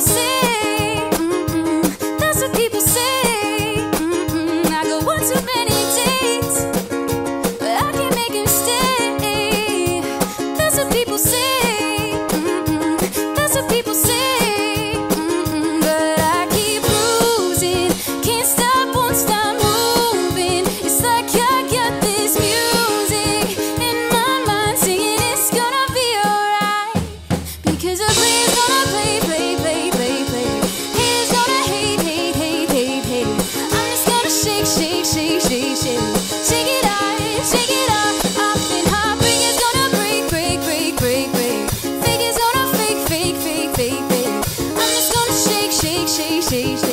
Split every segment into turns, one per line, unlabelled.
você shake, shake, shake, shake, shake. Shake it out, shake it out. Up and heartbreak is gonna break, break, break, break, break. Fake is gonna fake, fake, fake, fake. I'm just gonna shake, shake, shake. Shake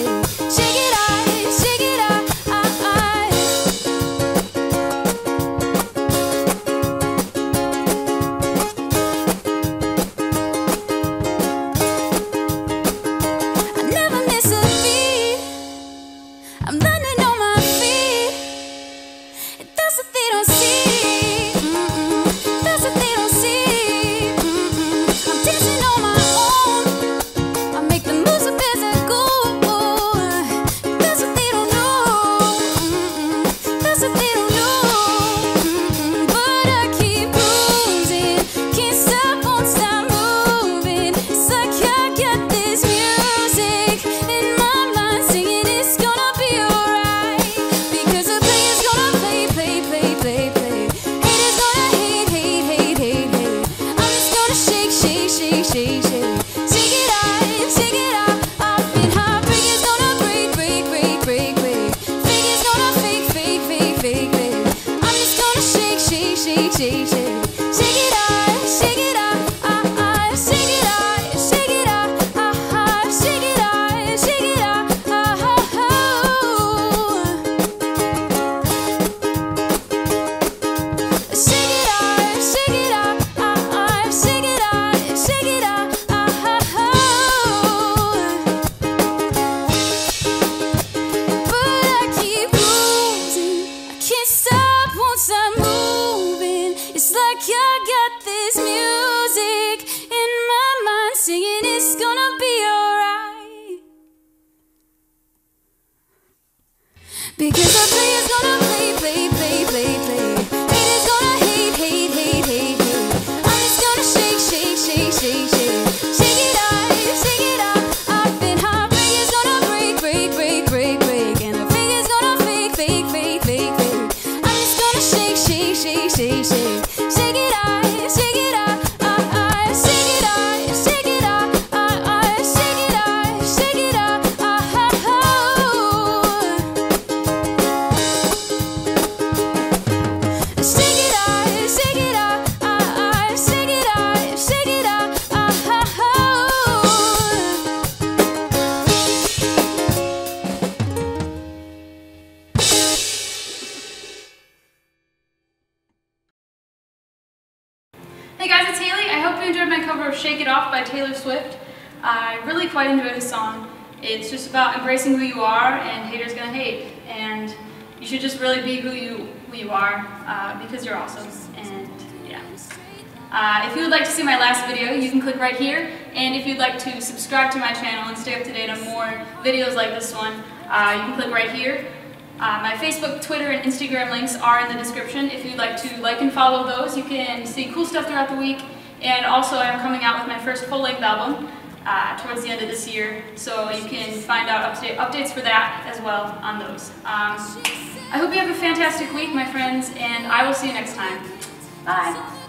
shake, shake, shake, shake. It out, shake it out. Up and heartbreak is gonna break, break, break, break, break. Is gonna fake, fake, fake, fake, fake. I'm just gonna shake, shake, shake. Shake I got this music in my mind singing, it's gonna be alright. Because a player's gonna play, play, play, play, play. Haters gonna hate, hate, hate, hate, hate. I'm just gonna shake, shake, shake, shake, shake. Shake it out, shake it. Up and heartbreak is gonna break, break, break, break, break. And the fake is gonna fake, fake, fake, fake, fake. I'm just gonna shake, shake, shake, shake. Shake
Hey guys, it's Haley. I hope you enjoyed my cover of Shake It Off by Taylor Swift. I really quite enjoyed the song. It's just about embracing who you are and haters gonna hate. And you should just really be who you who you are uh, because you're awesome. And yeah. Uh, if you would like to see my last video, you can click right here. And if you'd like to subscribe to my channel and stay up to date on more videos like this one, uh, you can click right here. Uh, my Facebook, Twitter, and Instagram links are in the description. If you'd like to like and follow those, you can see cool stuff throughout the week. And also, I'm coming out with my first full-length album uh, towards the end of this year, so you can find out update, updates for that as well on those. Um, I hope you have a fantastic week, my friends, and I will see you next time. Bye.